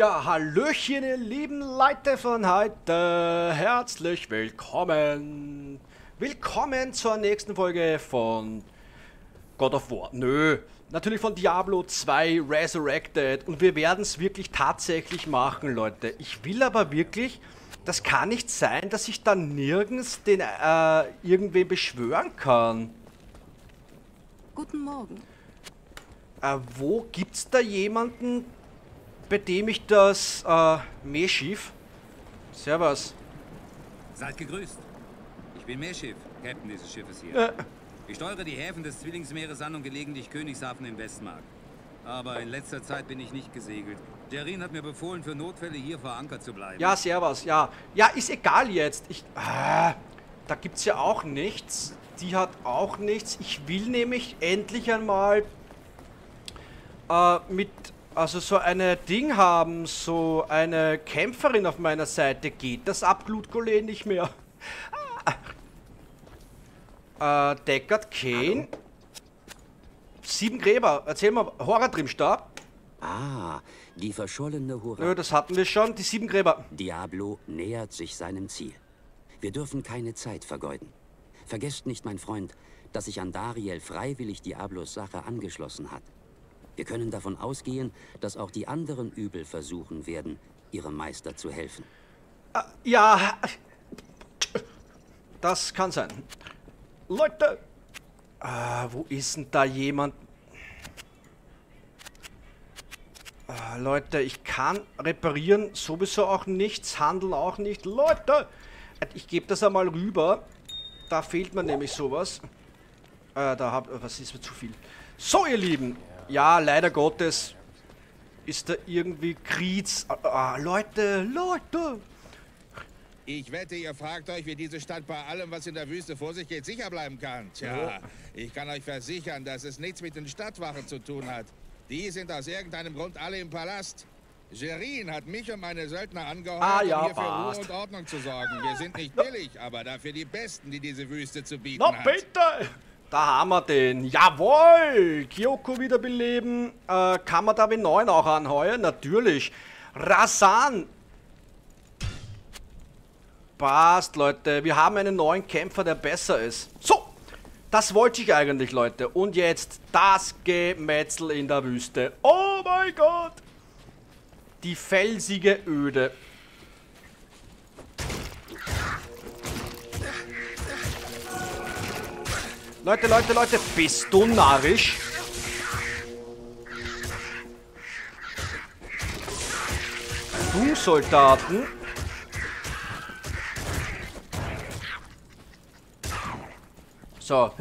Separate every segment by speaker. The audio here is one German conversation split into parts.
Speaker 1: Ja, Hallöchen, ihr lieben Leute von heute. Herzlich willkommen. Willkommen zur nächsten Folge von God of War. Nö, natürlich von Diablo 2 Resurrected. Und wir werden es wirklich tatsächlich machen, Leute. Ich will aber wirklich, das kann nicht sein, dass ich dann nirgends den äh, irgendwen beschwören kann.
Speaker 2: Guten Morgen.
Speaker 1: Äh, wo gibt's da jemanden, bei dem ich das äh, Meerschiff. Servus.
Speaker 3: Seid gegrüßt. Ich bin Meerschiff, Captain dieses Schiffes hier.
Speaker 1: Äh,
Speaker 3: Ich steuere die Häfen des Zwillingsmeeres an und gelegentlich Königshafen im Westmark. Aber in letzter Zeit bin ich nicht gesegelt. Jerin hat mir befohlen, für Notfälle hier verankert zu bleiben.
Speaker 1: ja, servus. Ja, ja, ist egal jetzt. Ich, äh, da gibt's ja auch nichts. Die hat auch nichts. Ich will nämlich endlich einmal äh, mit, also so eine Ding haben, so eine Kämpferin auf meiner Seite. Geht das Abblutkollet nicht mehr? Ah. Äh, Deckard Kane. Sieben Gräber. Erzähl mal, Horadrim-Stab.
Speaker 4: Ah, die verschollene Hurra.
Speaker 1: Nö, das hatten wir schon. Die sieben Gräber.
Speaker 4: Diablo nähert sich seinem Ziel. Wir dürfen keine Zeit vergeuden. Vergesst nicht, mein Freund, dass sich Andariel freiwillig Diablos Sache angeschlossen hat. Wir können davon ausgehen, dass auch die anderen Übel versuchen werden, ihrem Meister zu helfen.
Speaker 1: Ja, das kann sein. Leute! Ah, wo ist denn da jemand? Ah, Leute, ich kann reparieren sowieso auch nichts, handeln auch nicht. Leute! Ich gebe das einmal rüber. Da fehlt mir nämlich sowas. Äh, da hab, was ist mir zu viel? So, ihr Lieben. Ja, leider Gottes ist da irgendwie Kriez. Ah, Leute, Leute!
Speaker 5: Ich wette, ihr fragt euch, wie diese Stadt bei allem, was in der Wüste vor sich geht, sicher bleiben kann. Tja, ich kann euch versichern, dass es nichts mit den Stadtwachen zu tun hat. Die sind aus irgendeinem Grund alle im Palast. Jerin hat mich und meine Söldner angeheuert,
Speaker 1: Ah, ja,
Speaker 5: um hier für Ruhe
Speaker 1: passt.
Speaker 5: und Ordnung zu sorgen. Wir sind nicht billig, aber dafür die Besten, die diese Wüste zu bieten
Speaker 1: Na
Speaker 5: hat.
Speaker 1: bitte! Da haben wir den. Jawohl! Kyoko wiederbeleben. Äh, kann man da den neuen auch anheuern? Natürlich. Rasan! Passt, Leute. Wir haben einen neuen Kämpfer, der besser ist. So! Das wollte ich eigentlich, Leute. Und jetzt das Gemetzel in der Wüste. Oh mein Gott! Die felsige Öde. Leute, Leute, Leute, bist du narrisch? Du Soldaten. So.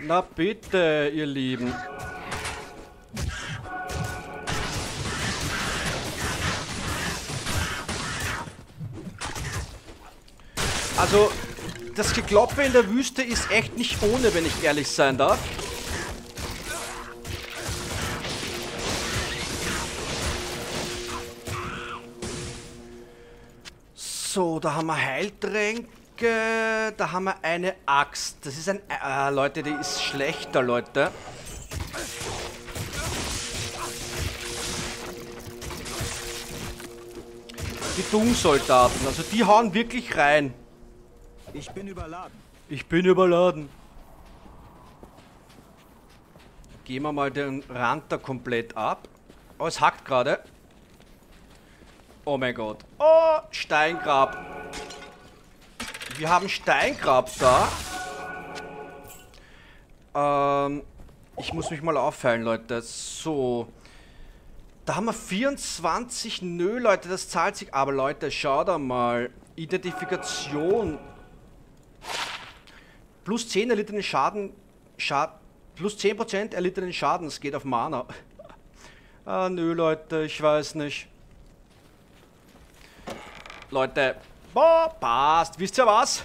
Speaker 1: Na bitte, ihr Lieben. Also, das Gekloppe in der Wüste ist echt nicht ohne, wenn ich ehrlich sein darf. So, da haben wir Heiltränke, da haben wir eine Axt. Das ist ein... Äh, Leute, die ist schlechter, Leute. Die Dung-Soldaten, also die hauen wirklich rein.
Speaker 6: Ich bin überladen.
Speaker 1: Ich bin überladen. Gehen wir mal den Rand da komplett ab. Oh, es hackt gerade. Oh mein Gott. Oh, Steingrab. Wir haben Steingrab da. Ähm, ich muss mich mal auffallen, Leute. So. Da haben wir 24. Nö, Leute, das zahlt sich. Aber Leute, schaut mal. Identifikation. Plus 10 erlittenen Schaden. Schad, plus 10% erlittenen Schadens geht auf Mana. ah, nö, Leute, ich weiß nicht. Leute, boah, passt. Wisst ihr was?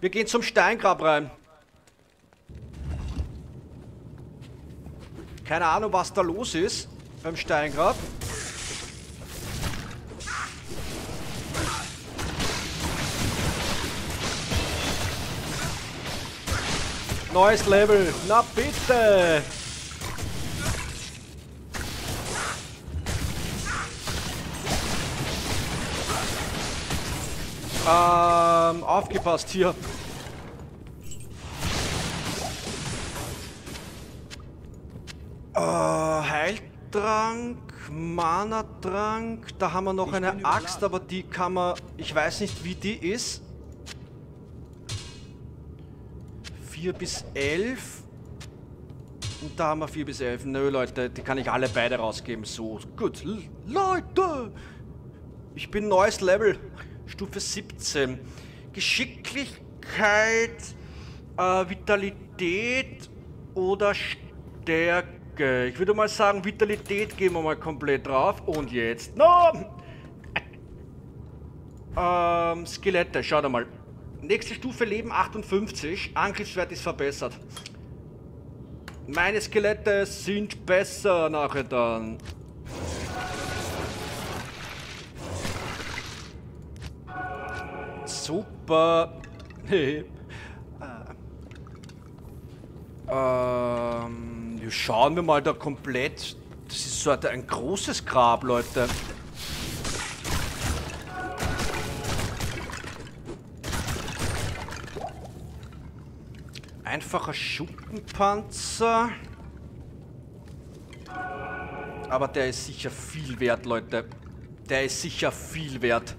Speaker 1: Wir gehen zum Steingrab rein. Keine Ahnung, was da los ist beim Steingrab. Neues Level. Na bitte. Ähm, aufgepasst hier. Äh, Heiltrank, Mana-Trank. Da haben wir noch
Speaker 6: ich
Speaker 1: eine Axt, aber die kann man... Ich weiß nicht, wie die ist. 4 bis 11. Und da haben wir 4 bis 11. Nö, Leute, die kann ich alle beide rausgeben. So, gut. Leute! Ich bin neues Level. Stufe 17. Geschicklichkeit, äh, Vitalität oder Stärke. Ich würde mal sagen, Vitalität gehen wir mal komplett drauf. Und jetzt. No! Ähm, Skelette, schaut mal. Nächste Stufe Leben 58. Angriffswert ist verbessert. Meine Skelette sind besser nachher dann. Super. Hey. ähm, schauen wir mal da komplett. Das ist so ein großes Grab, Leute. Einfacher Schuppenpanzer. Aber der ist sicher viel wert, Leute. Der ist sicher viel wert.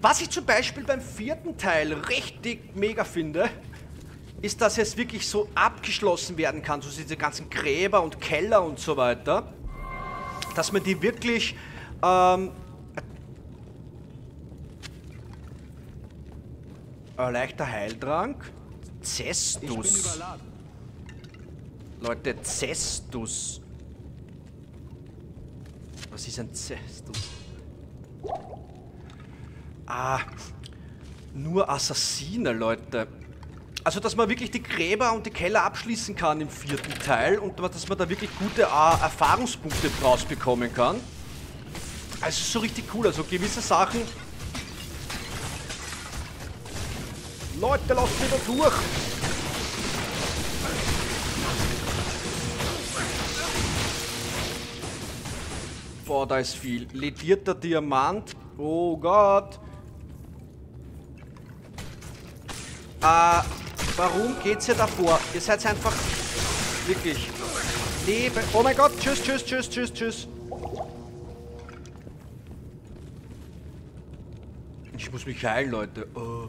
Speaker 1: Was ich zum Beispiel beim vierten Teil richtig mega finde, ist, dass es wirklich so abgeschlossen werden kann, so diese ganzen Gräber und Keller und so weiter, dass man die wirklich ähm, äh, leichter Heiltrank,
Speaker 6: überladen.
Speaker 1: Leute, Cestus. Was ist ein Cestus? Ah, nur Assassine, Leute. Also, dass man wirklich die Gräber und die Keller abschließen kann im vierten Teil und dass man da wirklich gute äh, Erfahrungspunkte draus bekommen kann. Also, so richtig cool. Also, gewisse Sachen. Leute, lasst mich da durch! Boah, da ist viel. Ledierter Diamant. Oh Gott. Äh, warum geht's ihr davor? Ihr seid einfach wirklich Lebe. Oh mein Gott, tschüss, tschüss, tschüss, tschüss, tschüss. Ich muss mich heilen, Leute. Oh,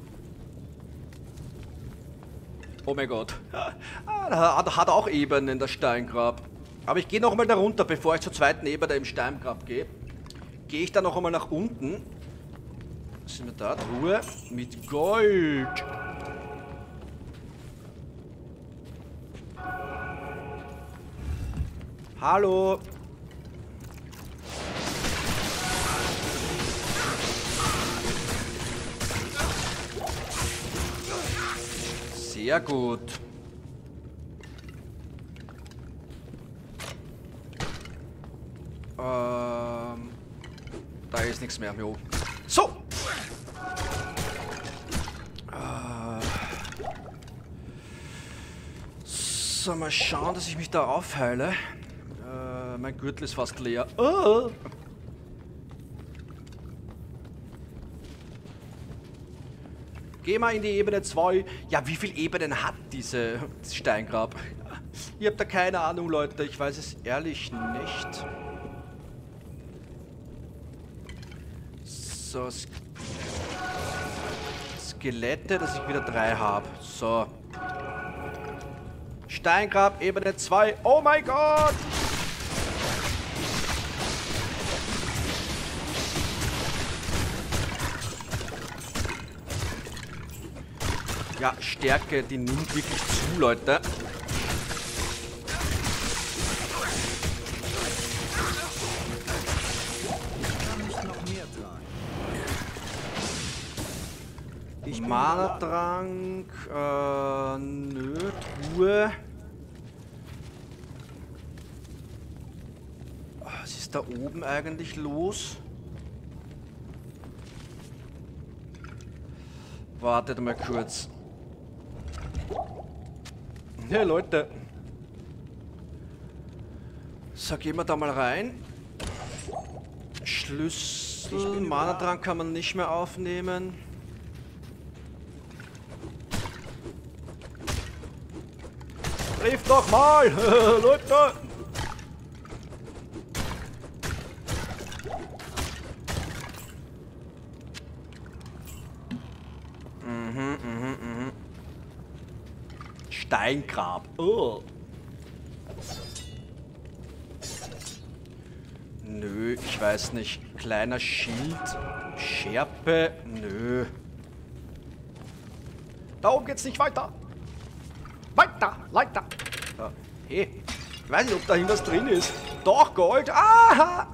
Speaker 1: oh mein Gott. Ah, da hat- auch Ebenen, das Steingrab. Aber ich gehe noch mal da runter, bevor ich zur zweiten Ebene im Steingrab gehe. Gehe ich dann noch einmal nach unten. Was sind wir da? Ruhe mit Gold. Hallo. Sehr gut. Ähm, da ist nichts mehr. Jo. So. Äh, so, mal schauen, dass ich mich da aufheile. Äh, mein Gürtel ist fast leer. Oh. Geh mal in die Ebene 2. Ja, wie viele Ebenen hat diese Steingrab? Ihr habt da keine Ahnung, Leute. Ich weiß es ehrlich nicht. So, Sk Skelette, dass ich wieder drei habe. So. Steingrab, Ebene 2. Oh mein Gott! Stärke, die nimmt wirklich zu, Leute. Mana-Trank, äh, nö, Truhe. Was ist da oben eigentlich los? Wartet mal kurz. Ja, Leute. So, gehen wir da mal rein. Schlüssel, Mana-Trank kann man nicht mehr aufnehmen. Rief doch mal! Leute! Mhm, mhm. Steingrab. Oh. Nö, ich weiß nicht. Kleiner Schild. Schärpe. Nö. Da oben geht's nicht weiter. Weiter, weiter. Ja. Hey, ich weiß nicht, ob da was drin ist. Doch, Gold. Aha!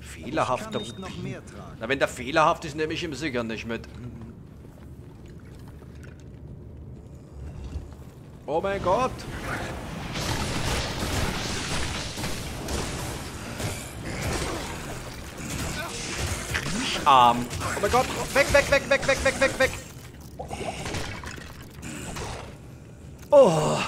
Speaker 1: Fehlerhaft.
Speaker 6: Kann nicht noch mehr tragen.
Speaker 1: Na, wenn der fehlerhaft ist, nehme ich ihm sicher nicht mit. Oh mein Gott. Kriecharm. Oh mein Gott. Weg, weg, weg, weg, weg, weg, weg, weg. Oh.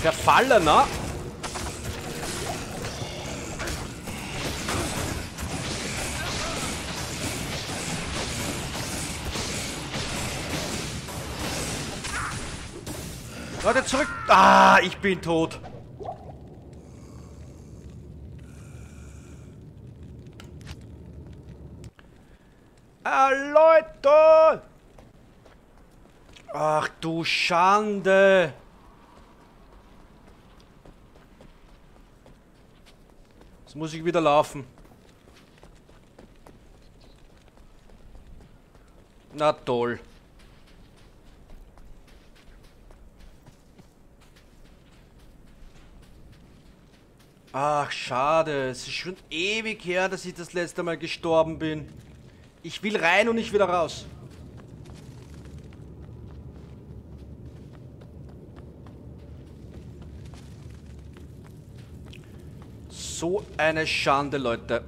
Speaker 1: Verfallener. Leute, zurück. Ah, ich bin tot. Ah, Leute! Ach du Schande! Jetzt muss ich wieder laufen. Na toll. Ach, schade. Es ist schon ewig her, dass ich das letzte Mal gestorben bin. Ich will rein und nicht wieder raus. So eine Schande, Leute.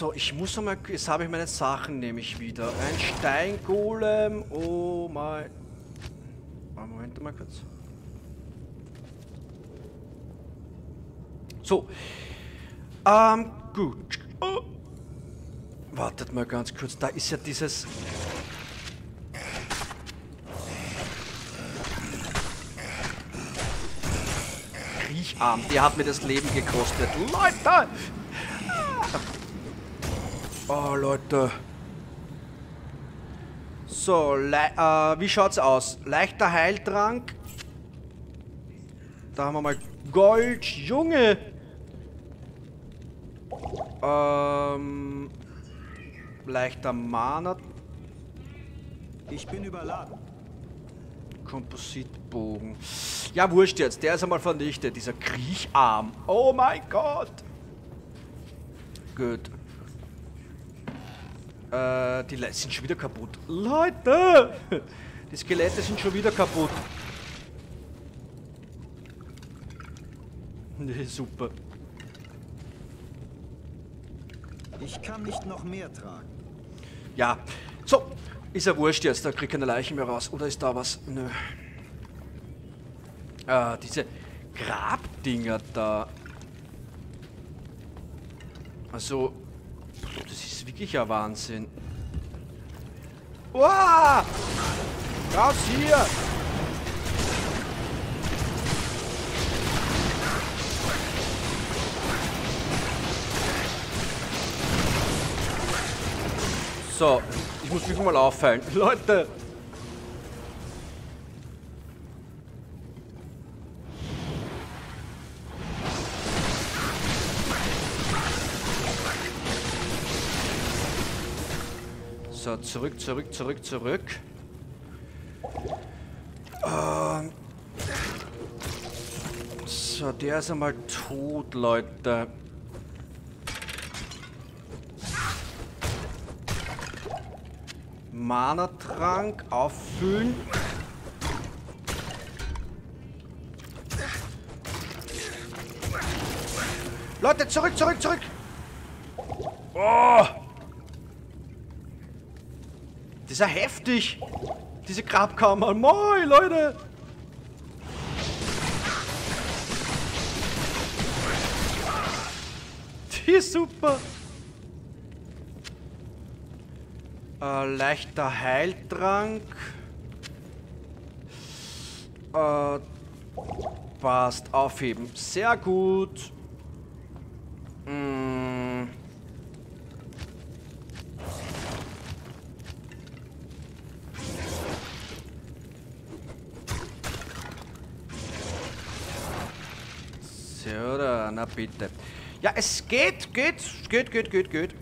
Speaker 1: So, ich muss einmal... Jetzt habe ich meine Sachen nämlich wieder. Ein Steingolem. Oh mein... Moment mal kurz. So. Ähm, gut. Oh. Wartet mal ganz kurz. Da ist ja dieses... Kriecharm. Der hat mir das Leben gekostet. Leute! Oh, Leute. So, äh, wie schaut's aus? Leichter Heiltrank. Da haben wir mal Gold. Junge! Ähm, leichter Mana.
Speaker 6: Ich bin überladen.
Speaker 1: Kompositbogen. Ja, wurscht jetzt. Der ist einmal vernichtet. Dieser Kriecharm. Oh mein Gott. Gut. Äh, die Le sind schon wieder kaputt. Leute! Die Skelette sind schon wieder kaputt. Nee, super.
Speaker 6: Ich kann nicht noch mehr tragen.
Speaker 1: Ja. So. Ist ja wurscht jetzt. Da krieg keine Leichen mehr raus. Oder ist da was? Nö. Ah, diese Grabdinger da. Also, wirklich ein Wahnsinn. Uah! Raus hier! So, ich muss mich mal auffallen. Leute! Zurück, zurück, zurück, zurück. Ähm. So, der ist einmal tot, Leute. Mana-Trank auffüllen. Leute, zurück, zurück, zurück! Oh! Das ist ja heftig! Diese Grabkammer. Moi, Leute! Die ist super! Äh, leichter Heiltrank. Äh, passt. Aufheben. Sehr gut. Mm. Da, na bitte. Ja, es geht, geht, geht, geht, geht, geht.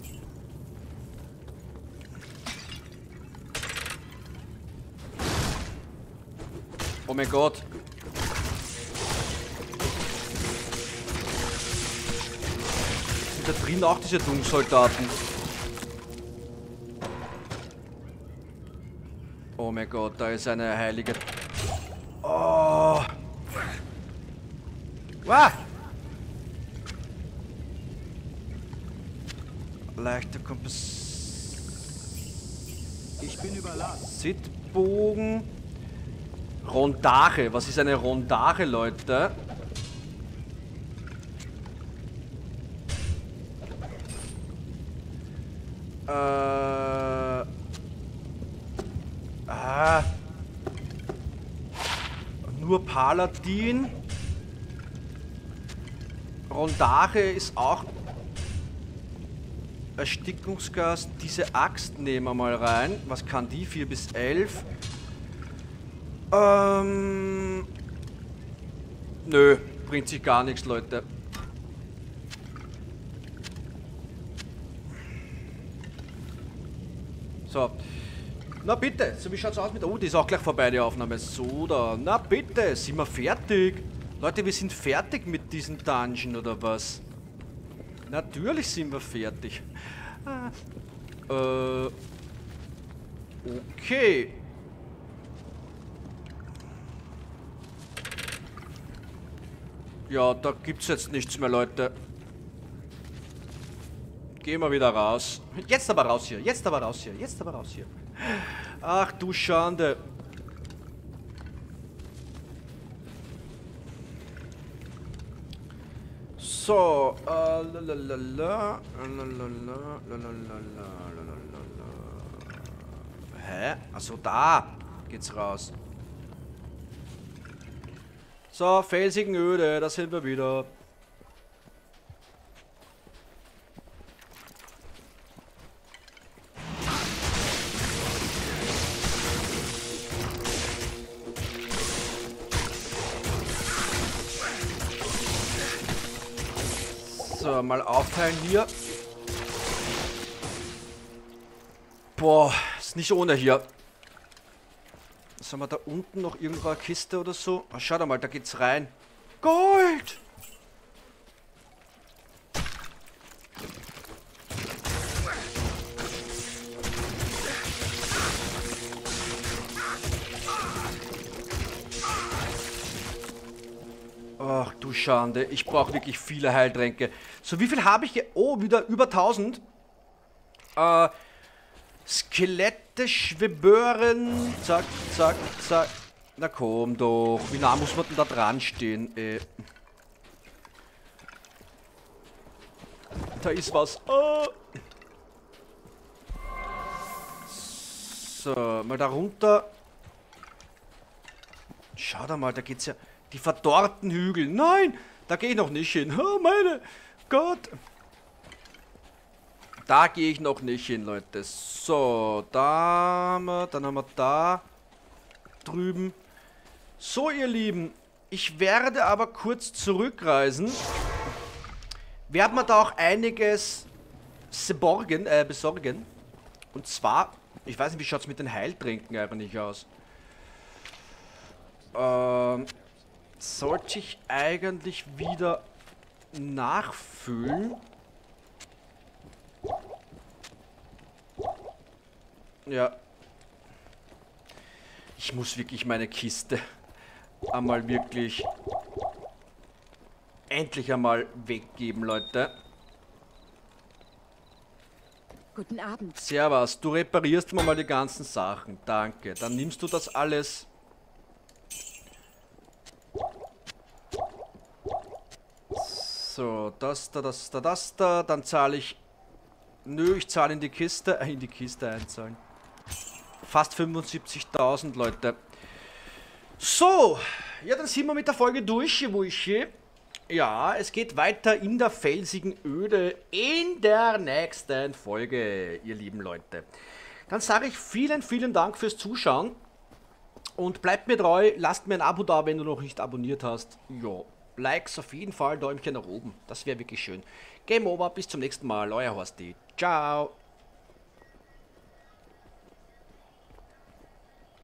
Speaker 1: Oh mein Gott. Sind da drin auch diese Dummsoldaten? Oh mein Gott, da ist eine heilige... Oh. Wow. Leichter Kompass...
Speaker 6: Ich bin überladen.
Speaker 1: Sittbogen. Rondare. Was ist eine Rondare, Leute? Äh. Ah. Nur Paladin. Rondare ist auch Erstickungsgas. Diese Axt nehmen wir mal rein. Was kann die? 4 bis 11. Ähm. Nö, bringt sich gar nichts, Leute. So. Na bitte, so wie schaut's aus mit... Oh, die ist auch gleich vorbei, die Aufnahme. So da. Na bitte, sind wir fertig? Leute, wir sind fertig mit diesem Dungeon, oder was? Natürlich sind wir fertig. Äh... Okay. Ja, da gibt's jetzt nichts mehr, Leute. Gehen wir wieder raus. Jetzt aber raus hier. Jetzt aber raus hier. Jetzt aber raus hier. Ach du Schande. So, äh, lalalala, lalalala, lalalala. Hä? Also da geht's raus. So, felsigen Öde, da sind wir wieder. So, mal aufteilen hier. Boah, ist nicht ohne hier. Was wir da unten noch irgendwo eine Kiste oder so? Ah, schau mal, da geht's rein. Gold! Ach du Schande, ich brauche wirklich viele Heiltränke. So, wie viel habe ich hier? Oh, wieder über 1000. Äh, Skelette, Schwebören. Zack, zack, zack. Na komm doch. Wie nah muss man denn da dran stehen? Äh. Da ist was. Oh. So, mal da runter. Schau da mal, da geht's ja. Die verdorrten Hügel. Nein, da gehe ich noch nicht hin. Oh meine Gott. Da gehe ich noch nicht hin, Leute. So, da haben wir, dann haben wir da drüben. So, ihr Lieben, ich werde aber kurz zurückreisen. Werden wir da auch einiges besorgen, äh, besorgen. Und zwar, ich weiß nicht, wie schaut es mit den Heiltränken eigentlich aus. Ähm, sollte ich eigentlich wieder nachfüllen. Ja. Ich muss wirklich meine Kiste einmal wirklich endlich einmal weggeben, Leute.
Speaker 2: Guten Abend.
Speaker 1: Servus, du reparierst mir mal die ganzen Sachen. Danke. Dann nimmst du das alles. So, das da, das da, das da. Dann zahle ich... Nö, ich zahle in die Kiste. Äh, in die Kiste einzahlen. Fast 75.000, Leute. So, ja, dann sind wir mit der Folge durch, Wuschi. Ja, es geht weiter in der felsigen Öde in der nächsten Folge, ihr lieben Leute. Dann sage ich vielen, vielen Dank fürs Zuschauen und bleibt mir treu, lasst mir ein Abo da, wenn du noch nicht abonniert hast. Ja, Likes auf jeden Fall, Däumchen nach oben, das wäre wirklich schön. Game over, bis zum nächsten Mal, euer Horsti. Ciao.